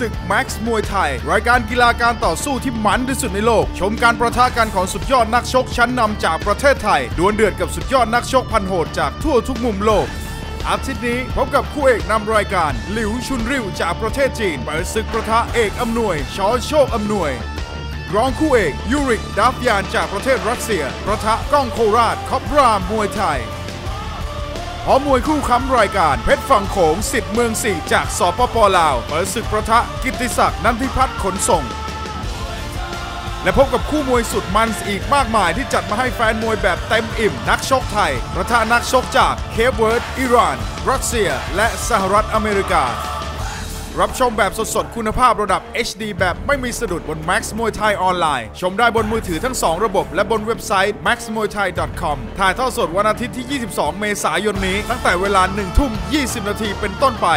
ศึก Max มวยไทย รายการกีฬาการต่อสู้ที่มันที่สุดในโลก ชมการประทะกันของสุดยอดนักชกชั้นนำจากประเทศไทยดวลเดือดกับสุดยอดนักชกพันโหดจากทั่วทุกมุมโลกอาทิตย์นี้พบกับคู่เอกนำรายการ หลิวชุนริวจากประเทศจีนเปิดศึกประทะเอกอำนวยชอโชคอำนวยรองคู่เอกยูริกดัฟยานจากประเทศรัสเซีย ประทะก้องโคราชคอบรามมวยไทย หอมวยคู่ค้ำรายการเพชรฝั่งโขงสิทธิ์เมืองสี่จากสปปลาวเปิดศึกประทะกิตติศักดิ์นันทิพัฒน์ขนส่ง และพบกับคู่มวยสุดมันอีกมากมายที่จัดมาให้แฟนมวยแบบเต็มอิ่ม นักชกไทย ปะทะนักชกจากเคปเวิร์ดอิหร่าน รัสเซีย และสหรัฐอเมริกา รับชมแบบสดๆ คุณภาพระดับ HD แบบไม่มีสะดุดบน Max มวยไทยออนไลน์ ชมได้บนมือถือทั้ง 2 ระบบ และบนเว็บไซต์ maxmuaythai.com ถ่ายทอดสดวันอาทิตย์ที่ 22 เมษายนนี้ ตั้งแต่เวลา 1 ทุ่ม 20 นาทีเป็นต้นไป